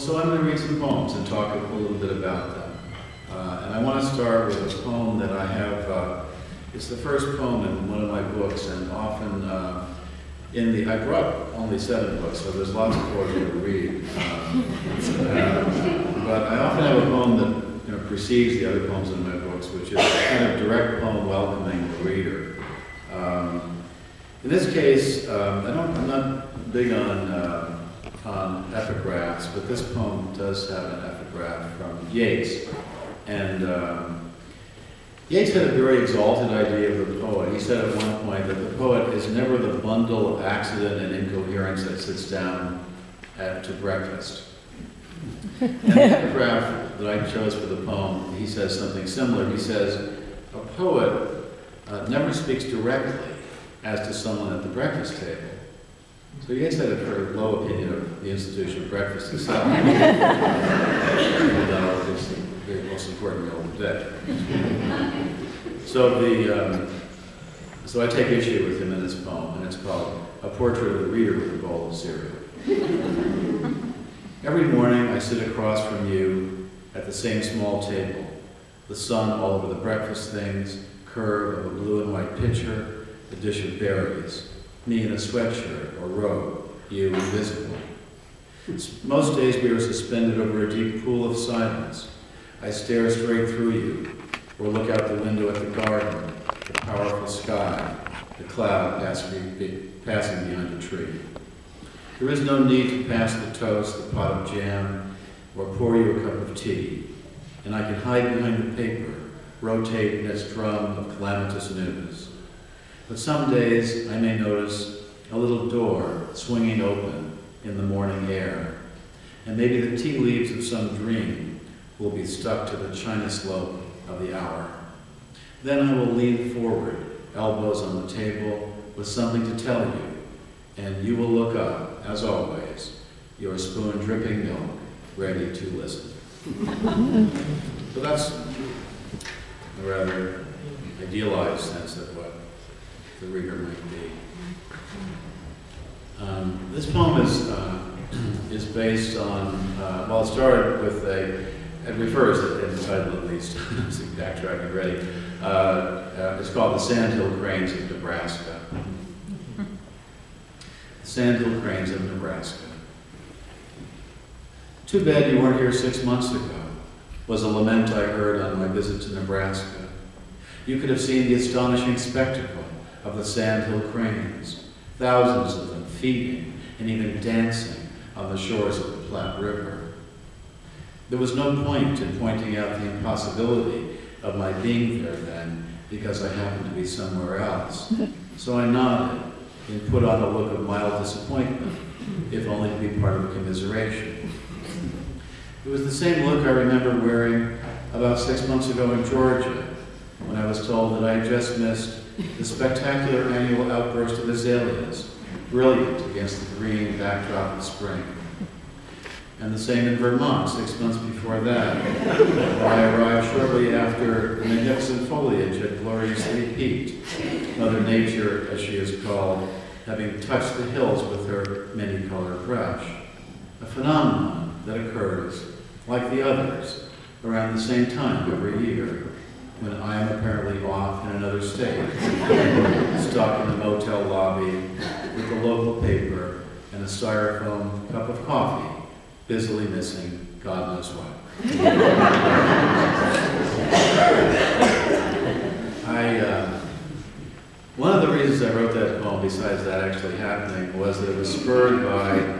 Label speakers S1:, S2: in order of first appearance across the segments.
S1: so I'm going to read some poems and talk a little bit about them. Uh, and I want to start with a poem that I have. Uh, it's the first poem in one of my books, and often uh, in the I brought only seven books, so there's lots of poetry to read. Uh, but I often have a poem that you know, precedes the other poems in my books, which is a kind of direct poem welcoming the reader. Um, in this case, um, I don't, I'm not big on, on epigraphs, but this poem does have an epigraph from Yeats. And um, Yeats had a very exalted idea of the poet. He said at one point that the poet is never the bundle of accident and incoherence that sits down at, to breakfast. and the epigraph that I chose for the poem, he says something similar. He says, a poet uh, never speaks directly as to someone at the breakfast table. So Yeats had a very low opinion of the institution of breakfast itself. it's the most important meal of the day. So the um, so I take issue with him in this poem, and it's called A Portrait of the Reader with a Bowl of Cereal. Every morning I sit across from you at the same small table, the sun all over the breakfast things, curve of a blue and white pitcher, a dish of berries, me in a sweatshirt or robe, you invisible. Hmm. Most days we are suspended over a deep pool of silence. I stare straight through you, or look out the window at the garden, the powerful sky, the cloud passing behind a tree. There is no need to pass the toast, the pot of jam, or pour you a cup of tea, and I can hide behind the paper, rotate in its drum of calamitous news. But some days I may notice a little door swinging open in the morning air, and maybe the tea leaves of some dream will be stuck to the china slope of the hour. Then I will lean forward, elbows on the table, with something to tell you, and you will look up, as always, your spoon dripping milk, ready to listen. so that's a rather idealized sense of what the reader might be. Um, this poem is, uh, is based on, uh, well, it started with a, it refers, in the title at least, I'm backtracking already, uh, uh, it's called The Sandhill Cranes of Nebraska. The Sandhill Cranes of Nebraska. Too bad you weren't here six months ago, was a lament I heard on my visit to Nebraska. You could have seen the astonishing spectacle of the sandhill cranes, thousands of them feeding and even dancing on the shores of the Platte River. There was no point in pointing out the impossibility of my being there then because I happened to be somewhere else. So I nodded and put on a look of mild disappointment, if only to be part of a commiseration. It was the same look I remember wearing about six months ago in Georgia, when I was told that I had just missed the spectacular annual outburst of azaleas, brilliant against the green backdrop of spring. And the same in Vermont, six months before that, where I arrived shortly after the magnificent foliage had gloriously peaked, Mother Nature, as she is called, having touched the hills with her many-colored brush. A phenomenon that occurs, like the others, around the same time every year, when I am apparently off in another state, stuck in a motel lobby with the local paper and a styrofoam cup of coffee, busily missing God knows what. I, uh, one of the reasons I wrote that poem, besides that actually happening, was that it was spurred by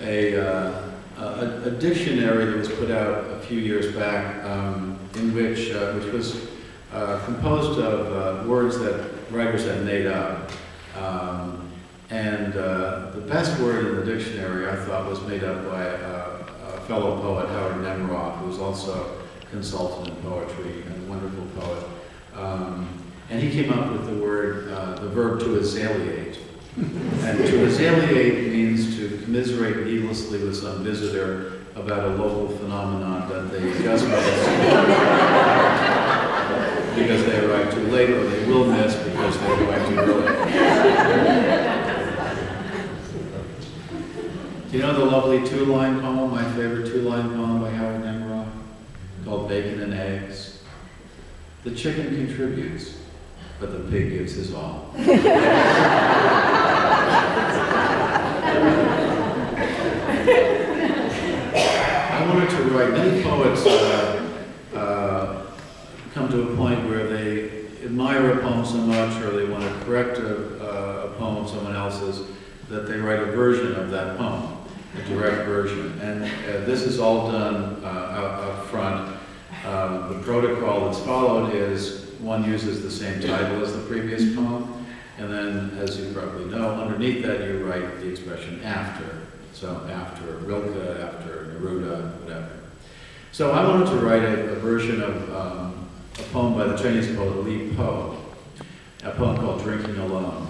S1: a, uh, a, a, dictionary that was put out a few years back, um, in which, uh, which was uh, composed of uh, words that writers had made up. Um, and uh, the best word in the dictionary, I thought, was made up by a, a fellow poet, Howard Nemerov, who was also a consultant in poetry and a wonderful poet. Um, and he came up with the word, uh, the verb to azaleate. and to azaleate means to commiserate needlessly with some visitor about a local phenomenon that they just because they arrive too late, or they will miss because they arrive too early. Do you know the lovely two-line poem, my favorite two-line poem by Howard Nemerov, called Bacon and Eggs? The chicken contributes, but the pig gives his all. I wanted to write, many poets to a point where they admire a poem so much or they want to correct a, a poem of someone else's that they write a version of that poem, a direct version. And uh, this is all done uh, front. Um, the protocol that's followed is one uses the same title as the previous poem, and then, as you probably know, underneath that you write the expression after. So after Rilke, after Neruda, whatever. So I wanted to write a, a version of um, a poem by the Chinese poet Li Po, a poem called Drinking Alone.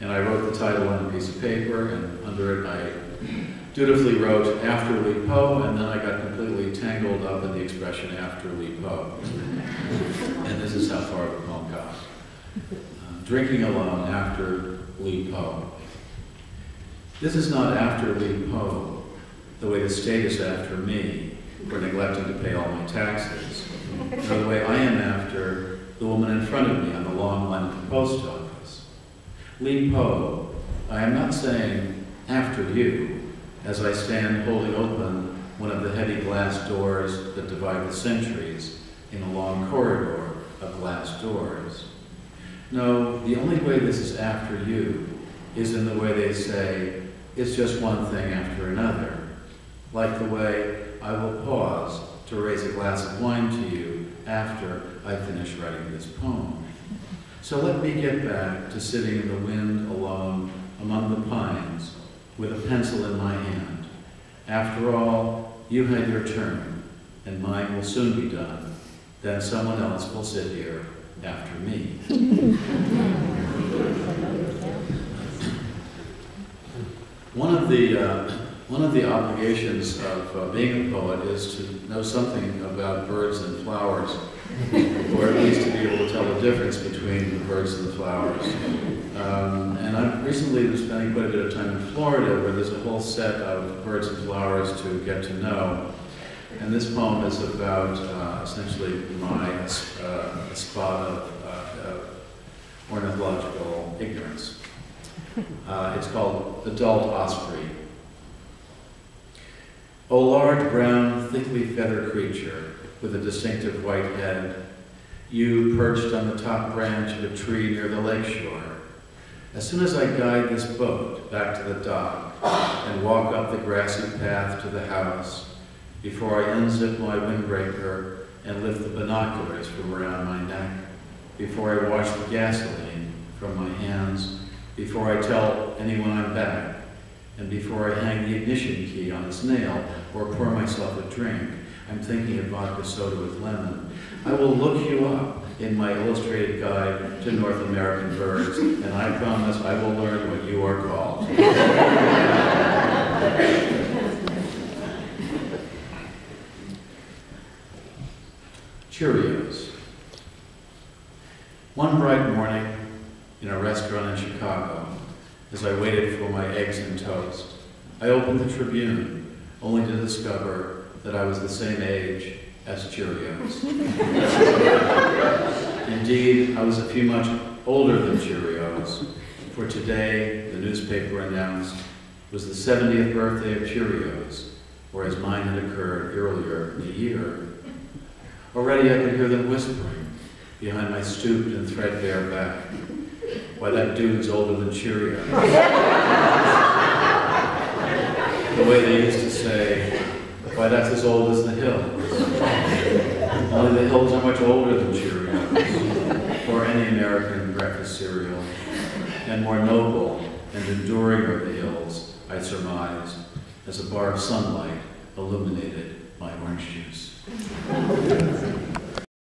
S1: And I wrote the title on a piece of paper, and under it I dutifully wrote after Li Po, and then I got completely tangled up in the expression after Li Po. and this is how far the poem got. Uh, drinking alone after Li Po. This is not after Li Po, the way the state is after me for neglecting to pay all my taxes, or the way I am after the woman in front of me on the long line at the post office. Li Po, I am not saying after you, as I stand holding open one of the heavy glass doors that divide the centuries in a long corridor of glass doors. No, the only way this is after you is in the way they say, it's just one thing after another. Like the way I will pause to raise a glass of wine to you after I finish writing this poem. So let me get back to sitting in the wind alone among the pines with a pencil in my hand. After all, you had your turn, and mine will soon be done. Then someone else will sit here after me. One of the uh, one of the obligations of uh, being a poet is to know something about birds and flowers, or at least to be able to tell the difference between the birds and the flowers. Um, and I've recently been spending quite a bit of time in Florida, where there's a whole set of birds and flowers to get to know. And this poem is about uh, essentially my uh, spot of, uh, of ornithological ignorance. Uh, it's called Adult Osprey. O large, brown, thickly feathered creature with a distinctive white head, you perched on the top branch of a tree near the lakeshore. As soon as I guide this boat back to the dock and walk up the grassy path to the house, before I unzip my windbreaker and lift the binoculars from around my neck, before I wash the gasoline from my hands before I tell anyone I'm back, and before I hang the ignition key on its nail or pour myself a drink. I'm thinking of vodka soda with lemon. I will look you up in my illustrated guide to North American birds, and I promise I will learn what you are called. Cheerios. One bright morning, in a restaurant in Chicago as I waited for my eggs and toast. I opened the Tribune, only to discover that I was the same age as Cheerios. Indeed, I was a few much older than Cheerios, for today, the newspaper announced, was the 70th birthday of Cheerios, whereas mine had occurred earlier in the year. Already I could hear them whispering behind my stooped and threadbare back. Why, that dude's older than Cheerio. the way they used to say, why, that's as old as the hills. Only the hills are much older than Cheerios, or any American breakfast cereal, and more noble and enduring are the hills, I surmised, as a bar of sunlight illuminated my orange juice.